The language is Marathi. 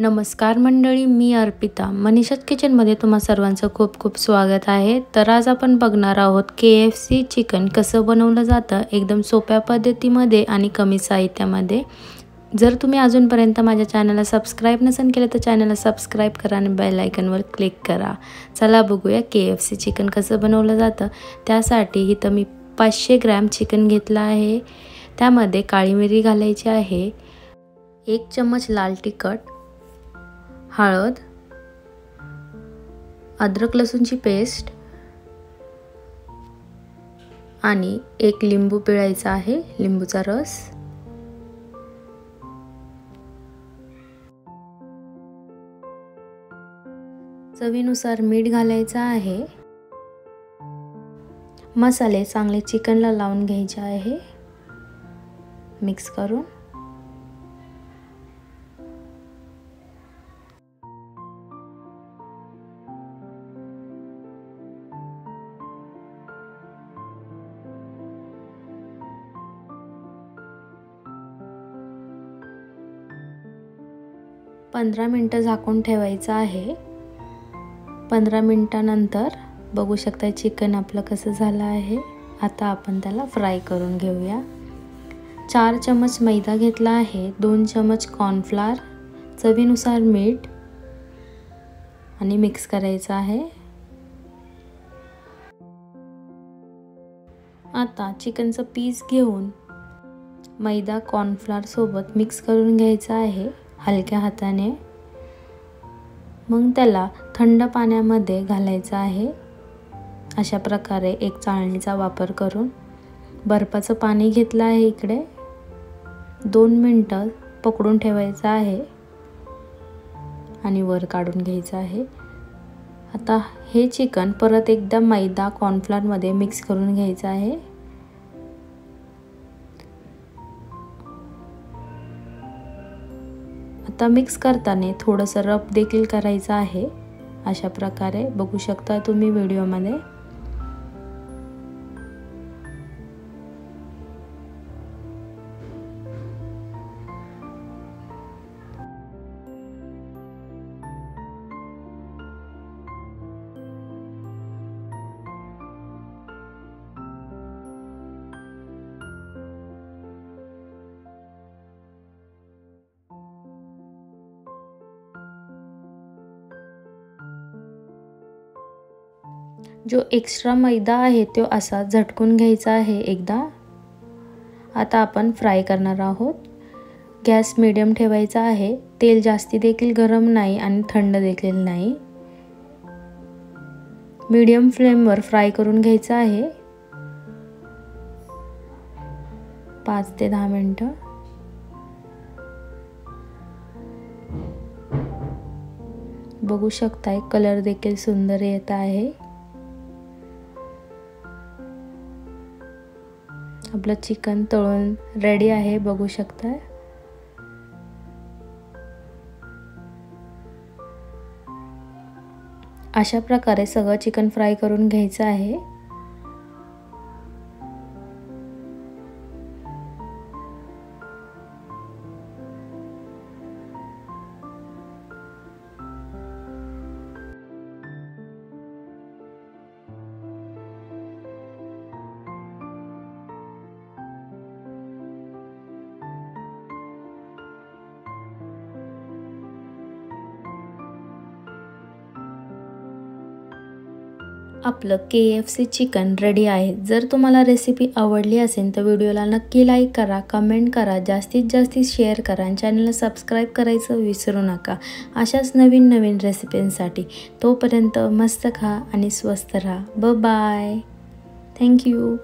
नमस्कार मंडळी मी अर्पिता. मनीषात किचनमध्ये तुम्हा सर्वांचं खूप खूप स्वागत आहे. तर आज आपण बघणार आहोत के एफ सी चिकन कसं बनवलं जातं एकदम सोप्या पद्धतीमध्ये आणि कमी साहित्यामध्ये. जर तुम्ही अजूनपर्यंत माझ्या चॅनलला सबस्क्राईब नसेल केलं तर चॅनलला सबस्क्राईब करा आणि बेल आयकनवर क्लिक करा. चला बघूया के एफ सी चिकन कसं बनवलं जातं. त्यासाठी इथं मी पाचशे ग्रॅम चिकन घेतलं आहे. त्यामध्ये काळी मिरी घालायची आहे. एक चम्मच लाल तिखट. हळद अद्रक लसूणची पेस्ट आणि एक लिंबू पिळायचा आहे लिंबूचा रस. चवीनुसार मीठ घालायचं आहे. मसाले चांगले चिकनला लावून घ्यायचे आहे. मिक्स करून. पंधरा मिनटं झाकून ठेवायचं आहे. पंधरा मिनटानंतर बघू शकता चिकन आपलं कसं झालं आहे. आता आपण त्याला फ्राय करून घेऊया. चार चमच मैदा घेतला आहे. दोन चमच कॉर्नफ्लार चवीनुसार मीठ आणि मिक्स करायचं आहे. आता चिकनचं पीस घेऊन मैदा कॉर्नफ्लारसोबत मिक्स करून घ्यायचं आहे. हलक्या हाताने. मग त्याला थंड पाण्यामध्ये घालायचं आहे. अशा प्रकारे एक चाळणीचा वापर करून बर्फाचं पाणी घेतलं आहे इकडे. दोन मिनटं पकडून ठेवायचं आहे. आणि वर काढून घ्यायचं आहे. आता हे चिकन परत एकदा मैदा कॉर्नफ्लॉरमध्ये मिक्स करून घ्यायचं आहे. आता मिक्स करताना थोडंसं रफ देखील करायचं आहे. अशा प्रकारे बघू शकता तुम्ही व्हिडिओमध्ये जो एक्स्ट्रा मैदा आहे तो असा झटकून घ्यायचा आहे एकदा. आता आपण फ्राय करणार आहोत. गॅस मिडियम ठेवायचा आहे. तेल जास्ती देखील गरम नाही आणि थंड देखील नाही. मीडियम फ्लेमवर फ्राय करून घ्यायचं आहे. पाच ते दहा मिनटं. बघू शकताय कलर देखील सुंदर येत आहे. आपलं चिकन तळून रेडी आहे बघू शकता अशा प्रकारे सगळं चिकन फ्राय करून घ्यायचं आहे. आपलं K F C chicken ready आहे. जर तुम्हाला रेसिपी आवडली असेल तर व्हिडिओला नक्की लाईक करा कमेंट करा जास्तीत जास्त शेअर करा आणि चॅनलला सबस्क्राईब करायचं विसरू नका. अशाच नवीन नवीन रेसिपींसाठी तोपर्यंत मस्त खा आणि स्वस्त राहा. ब बाय थँक्यू